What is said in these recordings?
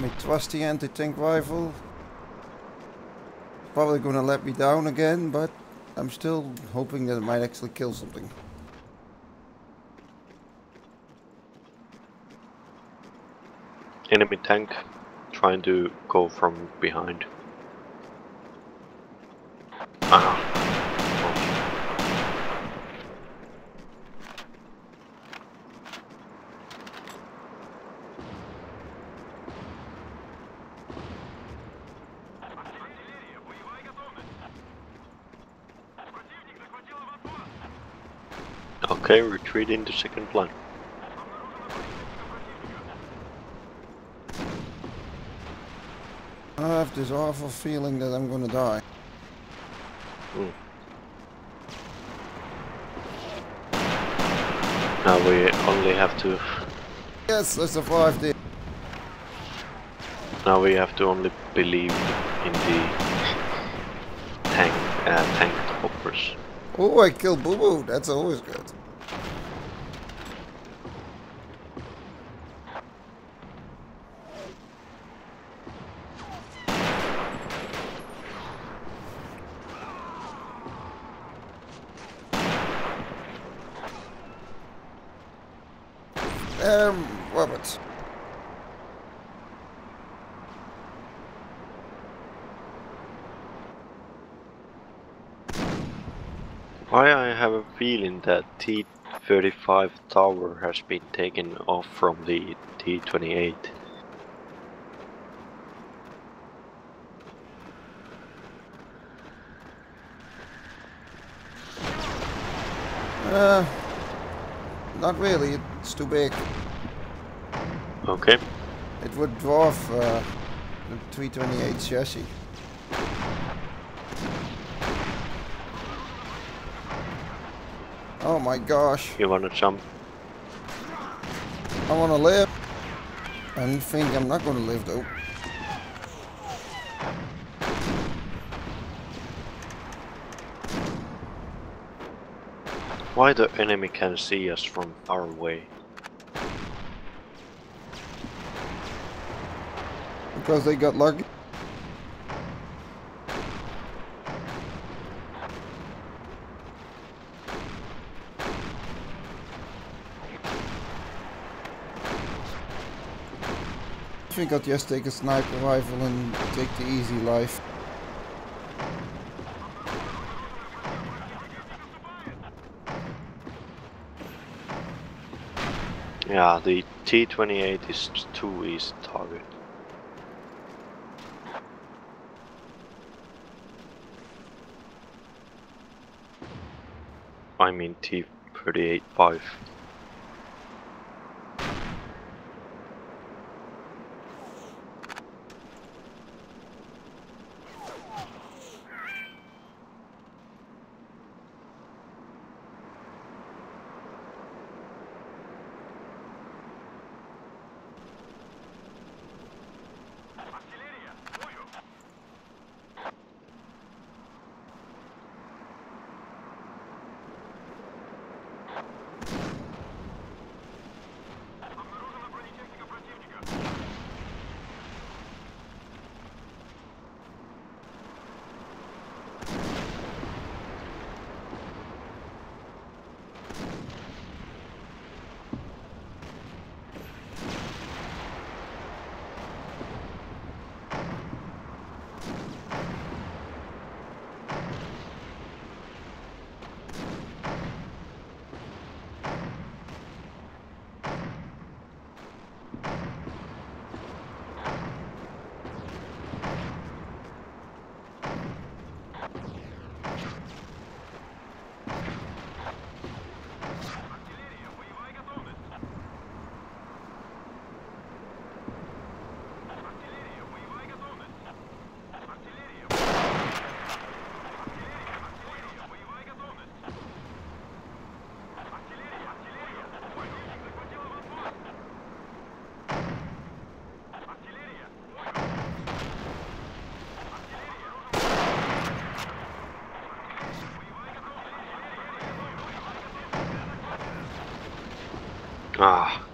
My trusty anti-tank rifle. Probably gonna let me down again, but I'm still hoping that it might actually kill something. Enemy tank trying to go from behind. Ah. Okay, retreat into second line. I have this awful feeling that I'm gonna die. Now we only have to Yes, I survived it. now we have to only believe in the tank uh, tank hoppers. Oh, I killed Boo Boo. That's always good. Um, Robert. Why I have a feeling that T35 tower has been taken off from the T28. Uh, not really. It's too big. Okay. It would dwarf uh, the 328 chassis. Oh my gosh. You wanna jump? I want to live. I think I'm not going to live though. Why the enemy can see us from far away? Because they got lucky. I think I'll just take a sniper rifle and take the easy life. Yeah, the T28 is too easy target. I mean T38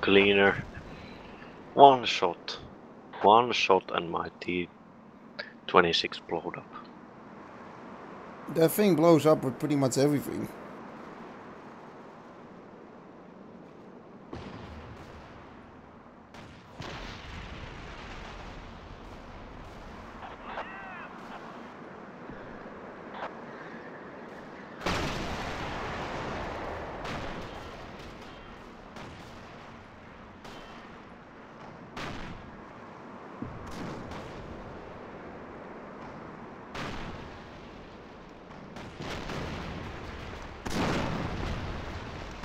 cleaner. One shot. one shot and my T26 blowed up. That thing blows up with pretty much everything.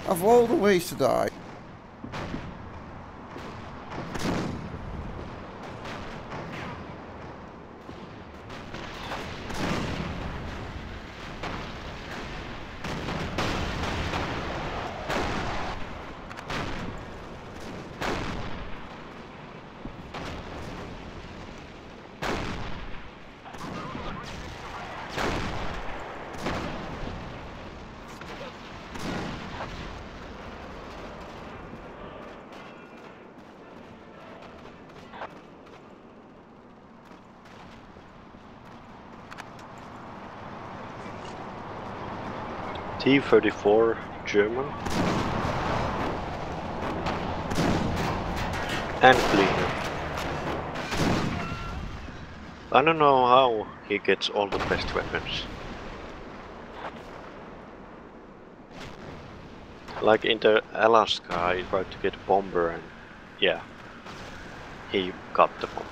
Of all the ways to die. T-34 German. And cleaner. I don't know how he gets all the best weapons. Like in the Alaska, he tried to get a bomber and yeah, he got the bomber.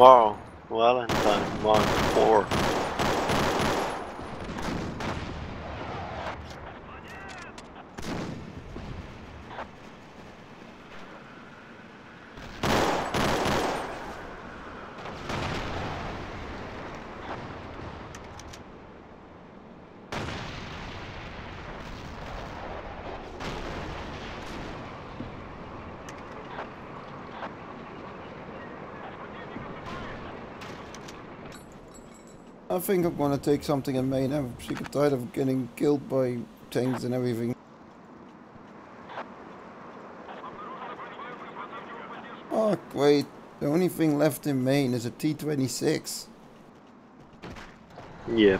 Wow, Valentine Mark 4. Think I'm gonna take something in main. I'm sick and tired of getting killed by tanks and everything. Oh, wait. The only thing left in main is a T-26. Yeah.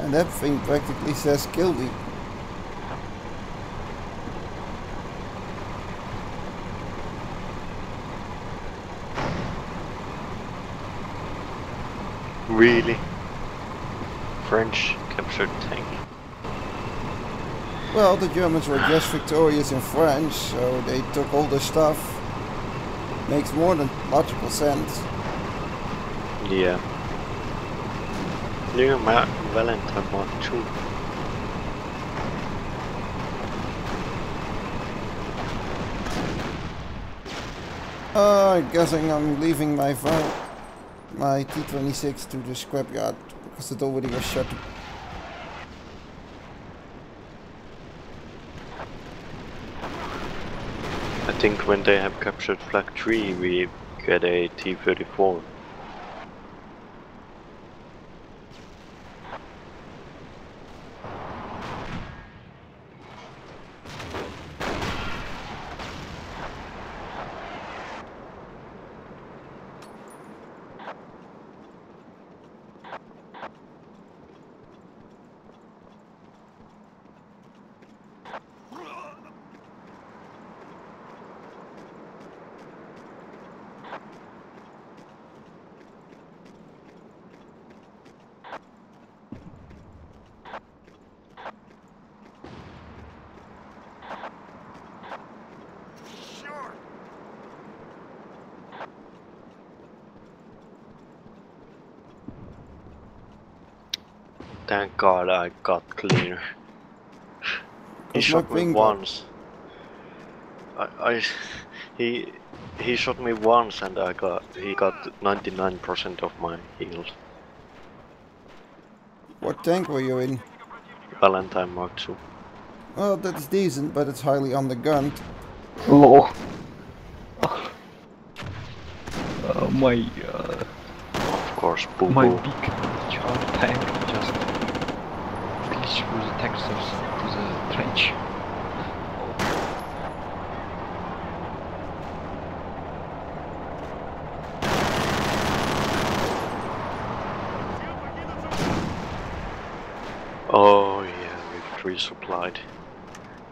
And that thing practically says kill me. Really? French captured tank. Well, the Germans were just victorious in France, so they took all the stuff. Makes more than logical sense. Yeah. New Ma Valentine Mark II. Uh, I'm guessing I'm leaving my phone, my T26 to the scrapyard because it already was shut. I think when they have captured Flag 3 we get a T-34. Thank God I got clear. he Cause shot me finger- once. I, I, he, he shot me once and I got, he got 99% of my heals. What tank were you in? Valentine Mark II. Well, that's decent, but it's highly undergunned. Lol. Uh, my uh, Of course, boo my boo. big charge tank just through the textures to the trench. Oh yeah, victory supplied.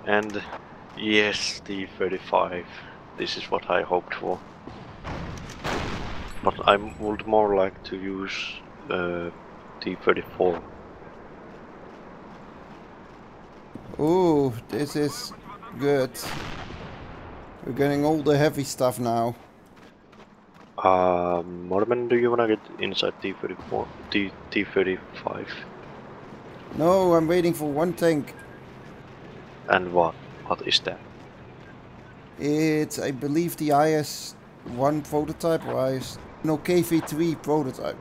And yes, the 35. This is what I hoped for. But I would more like to use uh, T34. Ooh, this is good. We're getting all the heavy stuff now. Um, Mormon, do you wanna get inside T34? T T35? No, I'm waiting for one tank. And what? What is that? It's, I believe, the IS-1 prototype or IS... No, KV-3 prototype.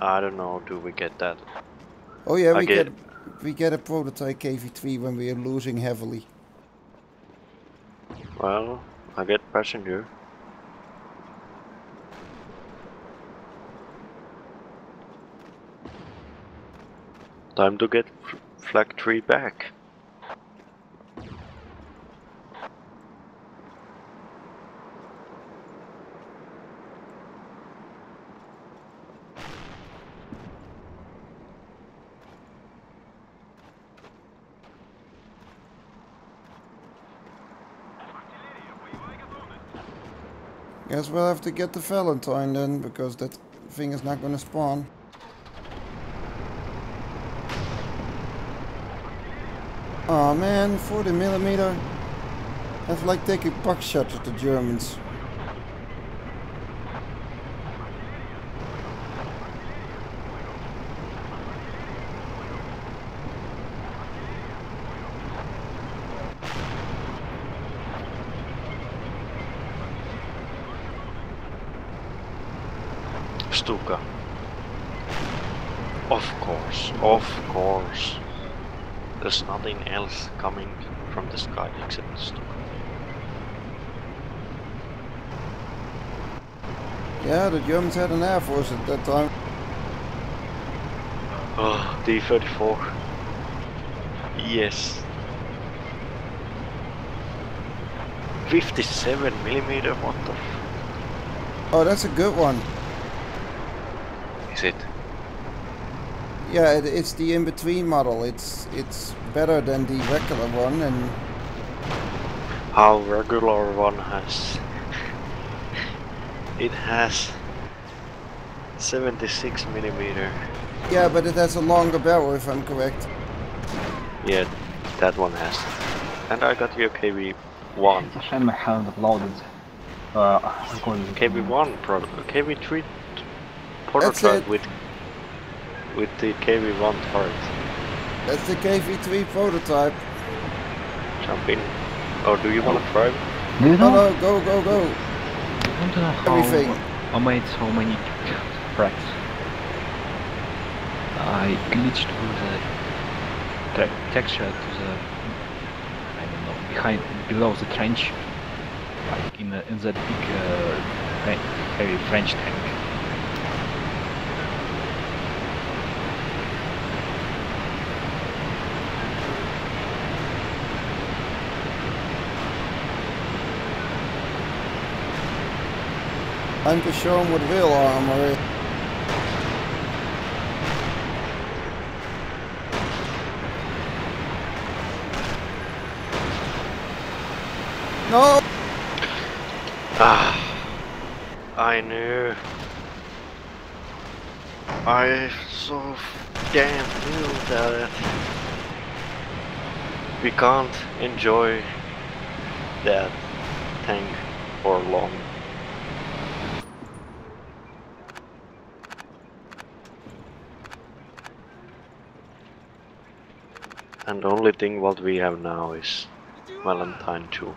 I don't know. Do we get that? Oh yeah, I we get- get we get a prototype KV-3 when we are losing heavily. Well, I get passenger. Time to get flag 3 back. Guess we'll have to get the Valentine then, because that thing is not gonna spawn. Oh man, 40 millimeter. That's like taking buckshot at the Germans. Stuka. Of course, of course. There's nothing else coming from the sky except the Stuka. Yeah, the Germans had an air force at that time. Ah, oh, D34. Yes. 57 millimeter, what the f Oh, that's a good one it? Yeah, it, it's the in-between model. It's it's better than the regular one and... How regular one has... it has 76 millimeter. Yeah, but it has a longer barrel if I'm correct. Yeah, that one has. And I got your KV1. It's a shame I haven't. Uh, KV1 probably. KV3 that's prototype it. with with the KV1 turret. That's the KV3 prototype. Jump in. Or do you want to drive? Do you No, no, go, go, go. I want to know how Everything. I made so many fracks. I glitched to the tra- texture to the I don't know behind below the trench, like in, a, in that big uh, heavy French tank. Time to show him what real armor is. No! Ah, I knew. I so damn knew that we can't enjoy that tank for long. And the only thing what we have now is Valentine 2.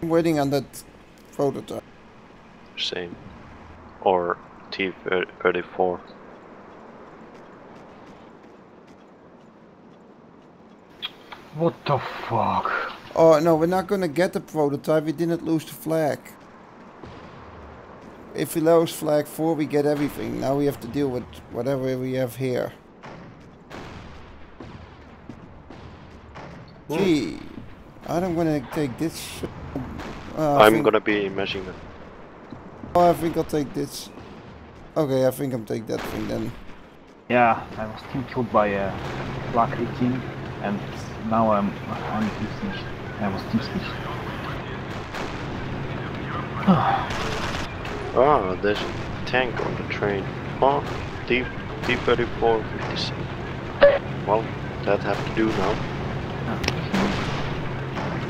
I'm waiting on that prototype. Same. Or T34. What the fuck? Oh no, we're not gonna get the prototype. We didn't lose the flag. If we lose flag 4, we get everything. Now we have to deal with whatever we have here. Gee, I don't wanna take this. sh- Uh, I I'm think- gonna be machine gun. Oh, I think I'll take this. Okay, I think I'm take that thing then. Yeah, I was team killed by uh, Black 18, and now I'm I'm team snitched. I was team snitched. Ah, there's a tank on the train. Oh, T T34 57. Well, that have to do now.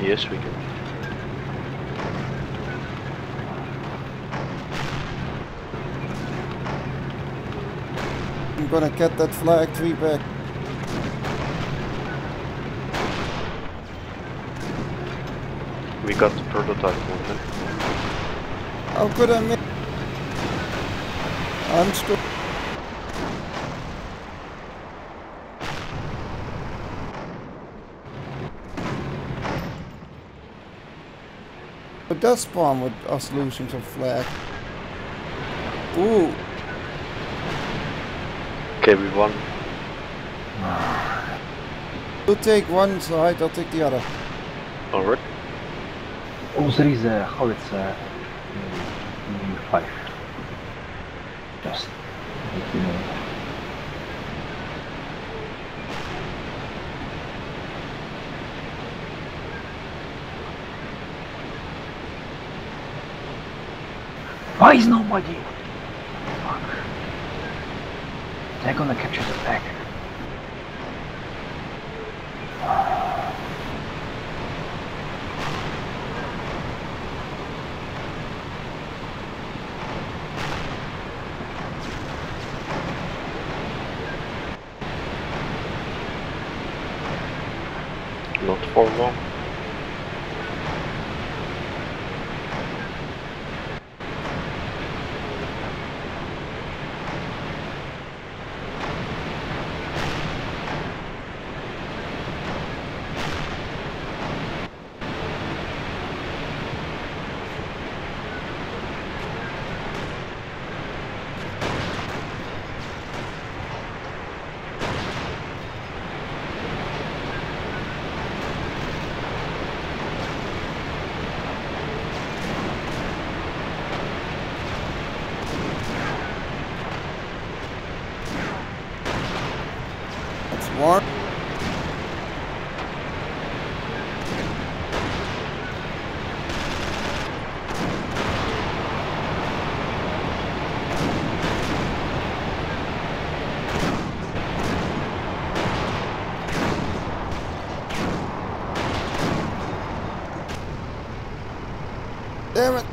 Yes, we can. I'm gonna get that flag 3 back. We got the prototype. Then. How could I miss? I'm still. It does spawn with us losing some flag. Ooh, Okay, we won. you take one side, I'll take the other. Alright. Oh, there is a howitzer uh, in 5. Just let you know. Why is nobody? Fuck. They're gonna capture the pack. Not for long. That's one. Damn it!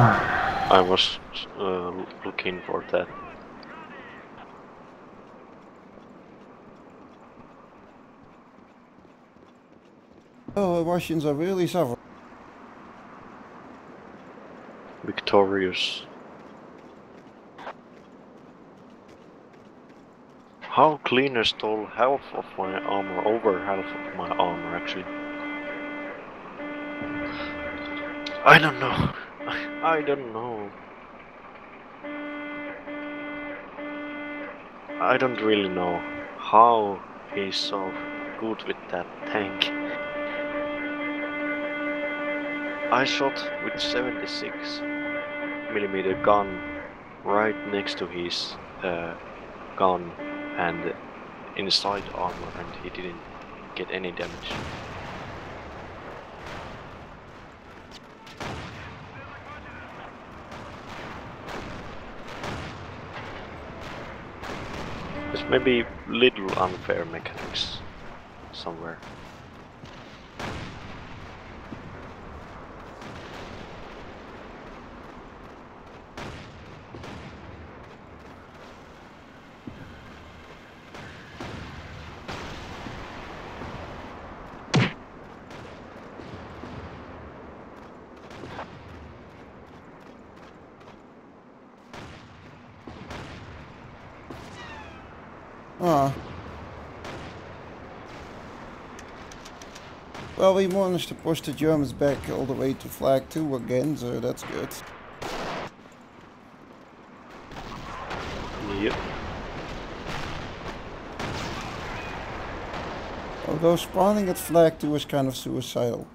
I was uh, looking for that. Oh, the Russians are really suffering. Victorious. How cleaner stole half of my armor, over half of my armor actually. I don't know. I don't know. I don't really know how he's so good with that tank. I shot with 76 millimeter gun right next to his uh, gun and inside armor and he didn't get any damage. Maybe little unfair mechanics somewhere. Ah. We managed to push the Germans back all the way to flag 2 again, so that's good. Yep. Although spawning at flag 2 is kind of suicidal.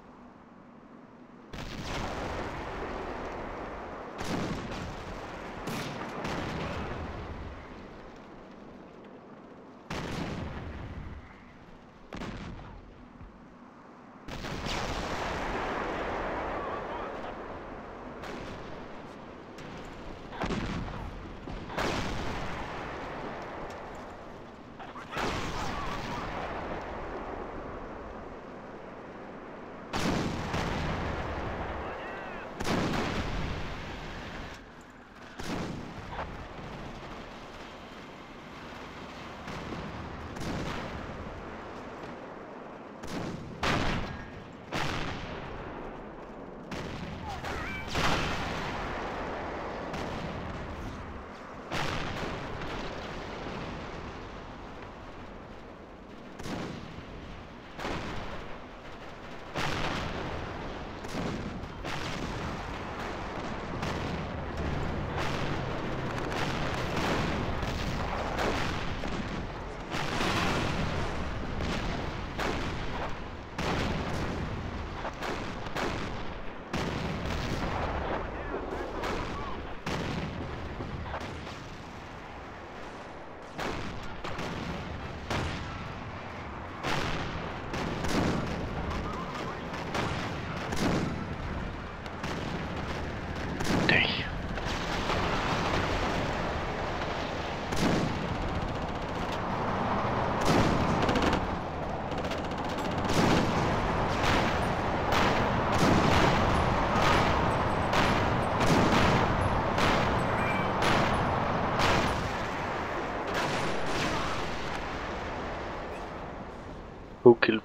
Who killed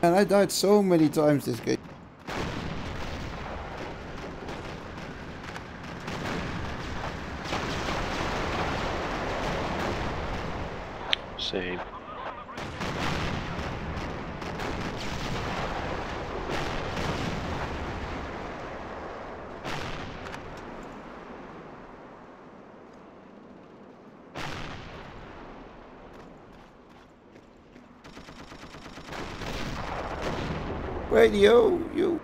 Boo? I died so many times this game. Same. Radio, you.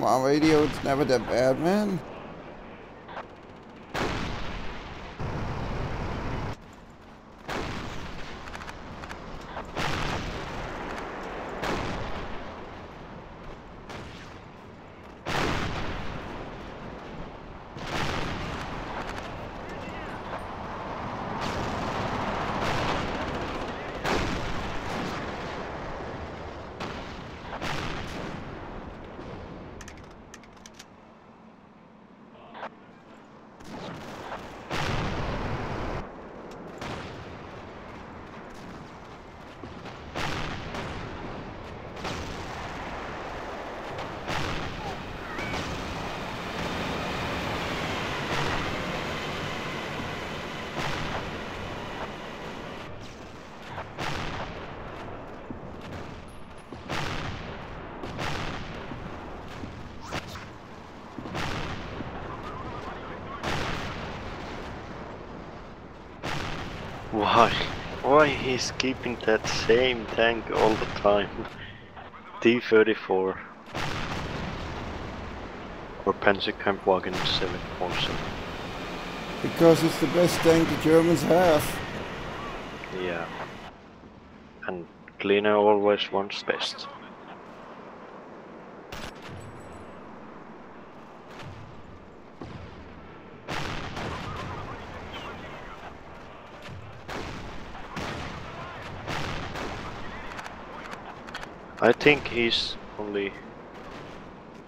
Come on, radio, it's never that bad, man. Why? Why he's keeping that same tank all the time? T-34 or Panzerkampfwagen 747. Because it's the best tank the Germans have. Yeah. And Cleaner always wants best. I think he's only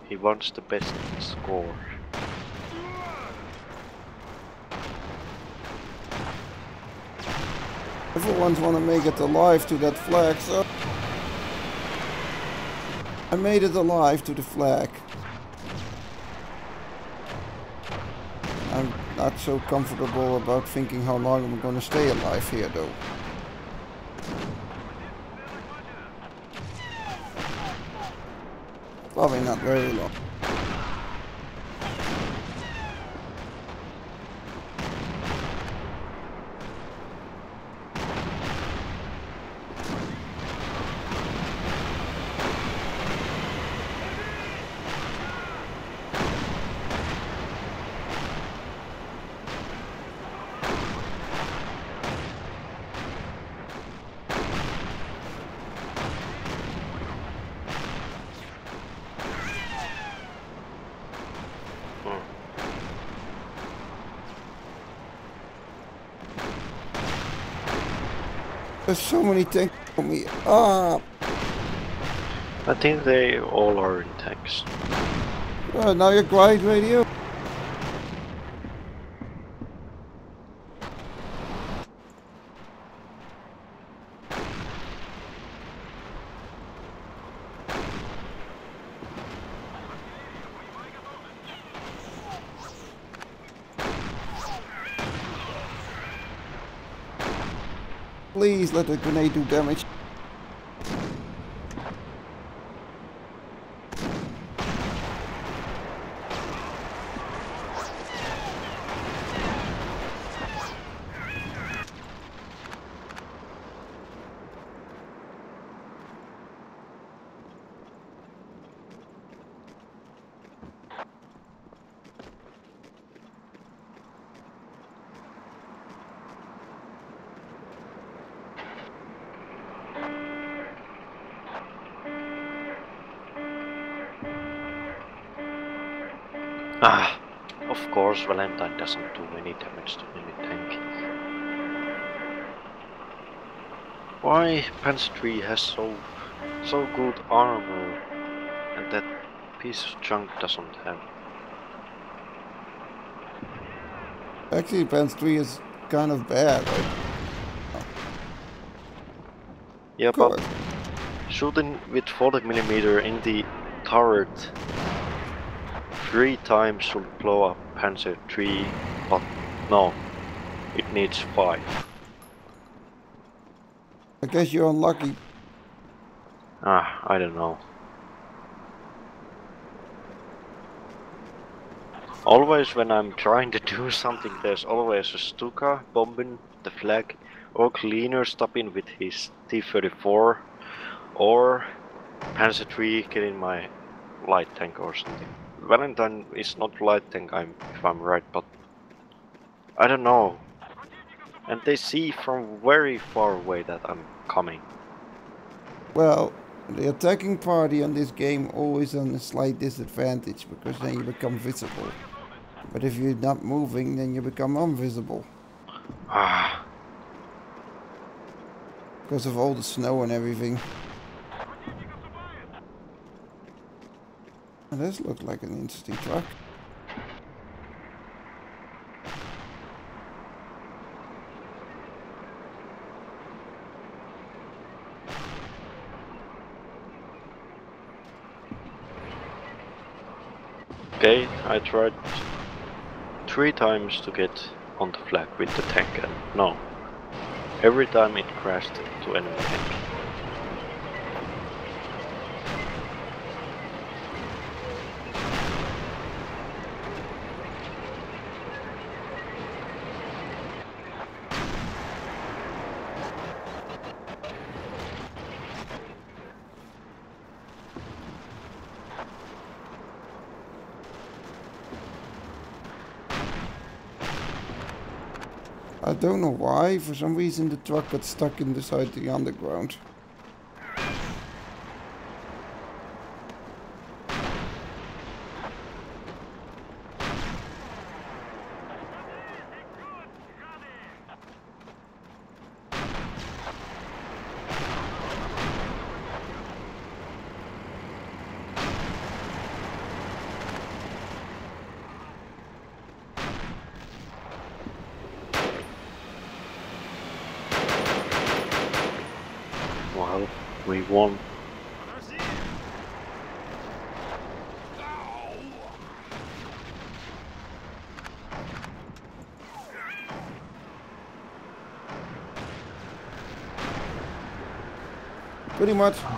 he wants the best score. Everyone's want to make it alive to that flag, so... I made it alive to the flag. I'm not so comfortable about thinking how long I'm gonna stay alive here, though. Probably not very long. There's so many tanks on me. Ah, I think they all are in tanks. uh, now you're quiet, radio. Please let the grenade do damage. Course Valentine doesn't do any damage to any tank. Why Panzer III has so so good armor and that piece of junk doesn't have? Actually, Panzer 3 is kind of bad. Like, Yeah, but shooting with 40mm in the turret three times should blow up Panzer III, but no, it needs five. I guess you're unlucky. Ah, I don't know. Always when I'm trying to do something, there's always a Stuka bombing the flag, or Cleaner stopping with his T-34, or Panzer III getting my light tank or something. Valentine is not light tank, I'm, if I'm right, but I don't know. And they see from very far away that I'm coming. Well, the attacking party on this game always on a slight disadvantage because then you become visible. But if you're not moving, then you become invisible Ah, because of all the snow and everything. This looks like an interesting truck. Okay, I tried three times to get on the flag with the tank and no. Every time it crashed to enemy tank. I don't know why, for some reason the truck got stuck in the side of the underground. Well, we won. Pretty much.